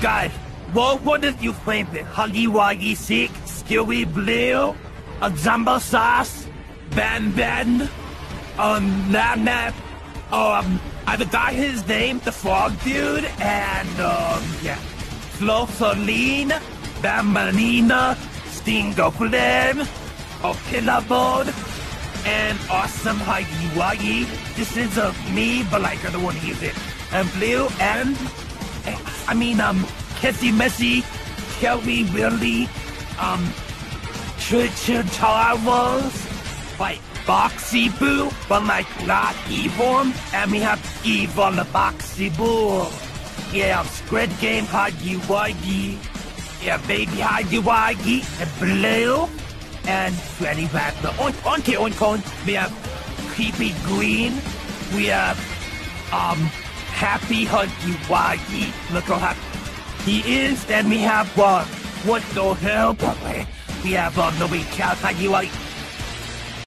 guys, what is your favorite? Huggy Wuggy Sick, Stewie Blue, a Jumbo Josh, Ben Ben, um, Nap Nap, um, I forgot his name, the Frog Dude, and, um, yeah, Flo Flosoline, Bambalina, Stinger Flynn, Pillar and Awesome Wuggy. This is uh, me, but like I don't want to use it. And Blue, and, I mean, um, Kissy Missy, Kelly Willie, um, Choo-Choo Charles, like Boxy Boo, but like not evil, and we have evil the Boxy Boo. Yeah, Squid Game Huggy Wuggy, yeah, Baby Huggy Wuggy, and Blue, and Freddy Fazbear. On, on, on, on, we have Creepy Green, we have, um, Happy Huggy Wuggy, look how happy he is, then we have, uh, what the hell? But we have, uh, nobody counts Huggy Wuggy.